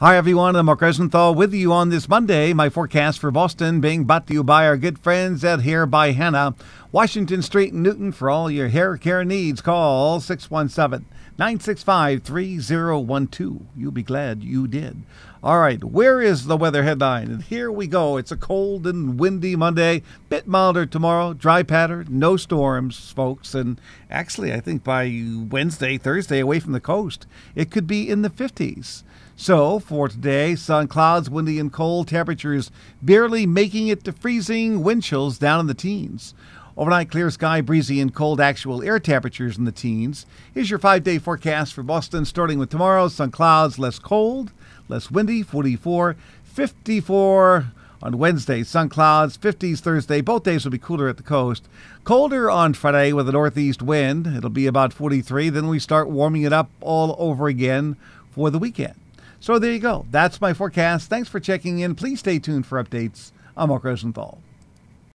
Hi, everyone. I'm Mark Rosenthal with you on this Monday. My forecast for Boston being brought to you by our good friends at Hair by Hannah, Washington Street Newton. For all your hair care needs, call 617 965 3012. You'll be glad you did. All right, where is the weather headline? And here we go. It's a cold and windy Monday, bit milder tomorrow, dry pattern, no storms, folks. And actually, I think by Wednesday, Thursday, away from the coast, it could be in the 50s. So, for today, sun, clouds, windy, and cold, temperatures barely making it to freezing, wind chills down in the teens. Overnight, clear sky, breezy, and cold actual air temperatures in the teens. Here's your five day forecast for Boston, starting with tomorrow sun, clouds, less cold, less windy, 44, 54 on Wednesday, sun clouds, 50s Thursday. Both days will be cooler at the coast. Colder on Friday with a northeast wind. It'll be about 43. Then we start warming it up all over again for the weekend. So there you go. That's my forecast. Thanks for checking in. Please stay tuned for updates. I'm Mark Rosenthal.